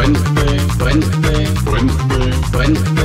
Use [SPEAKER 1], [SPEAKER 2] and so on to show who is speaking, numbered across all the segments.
[SPEAKER 1] Brennweg, Brennweg, Brennweg, Brennweg.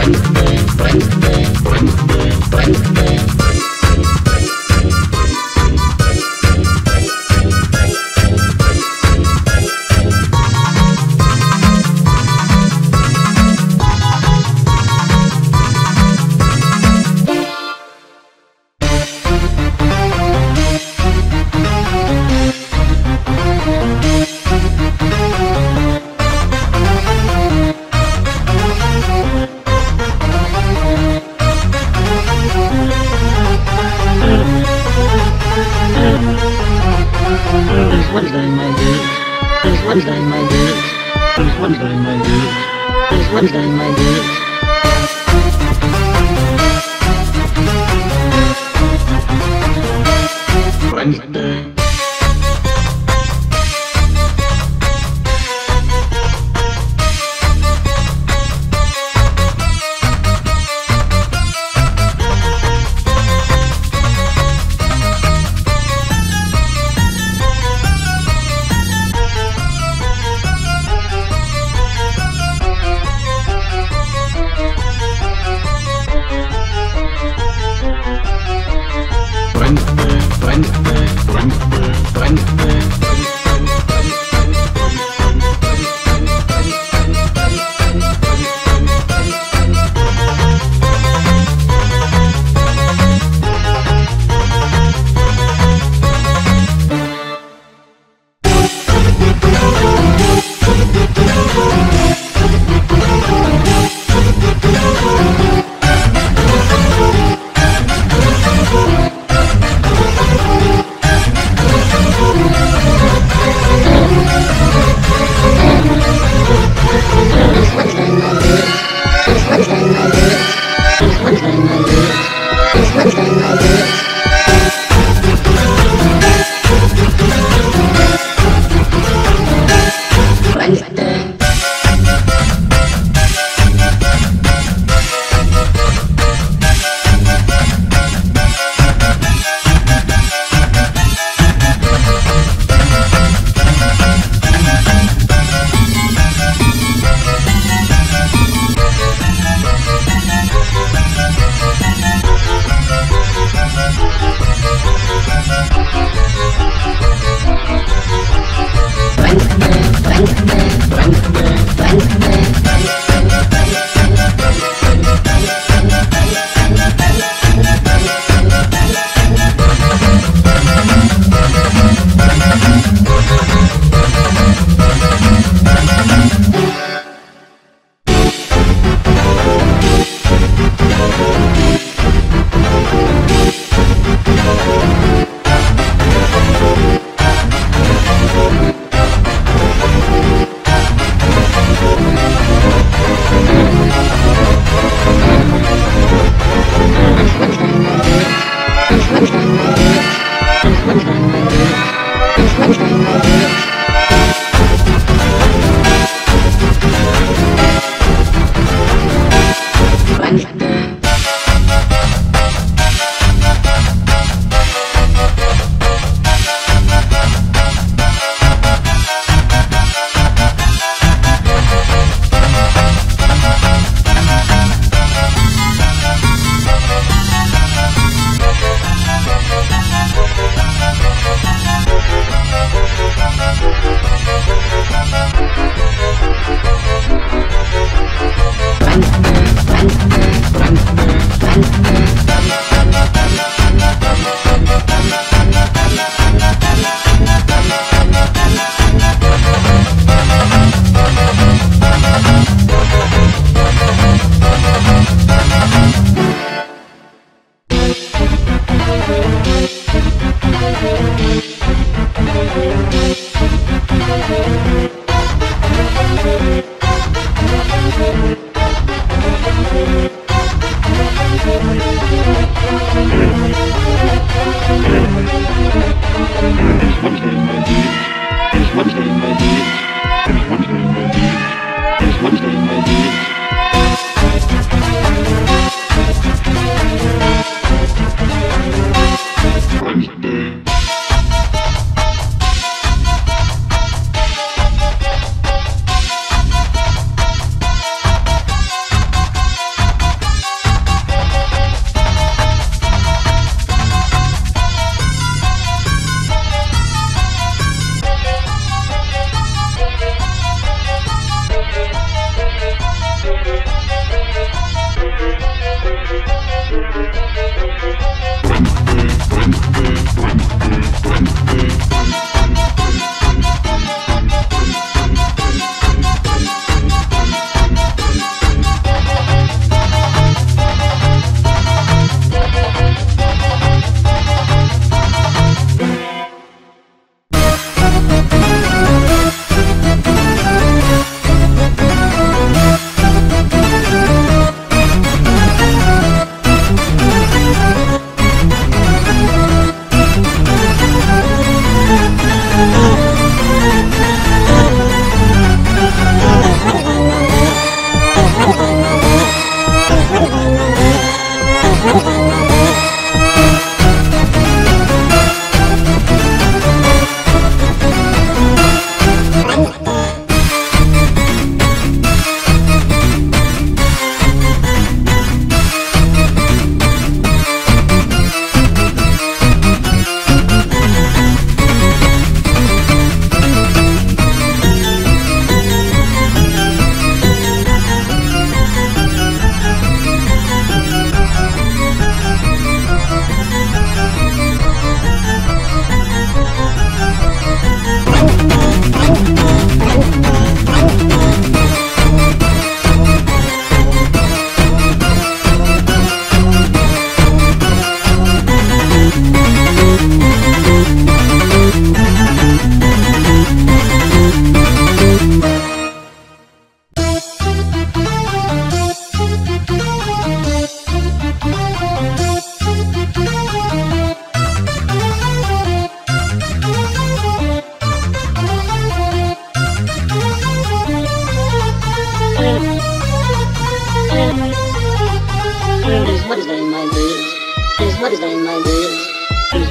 [SPEAKER 1] Wednesday, Wednesday, my dudes. It's Wednesday, my dudes. It's Wednesday, my dudes.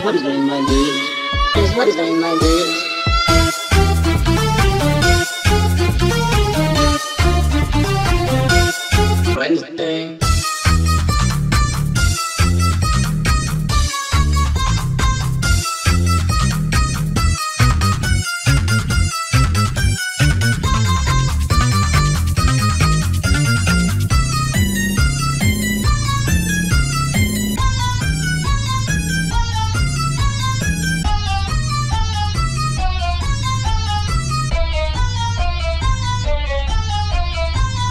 [SPEAKER 1] what is going in my head. This what is going in my head.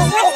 [SPEAKER 1] Oh,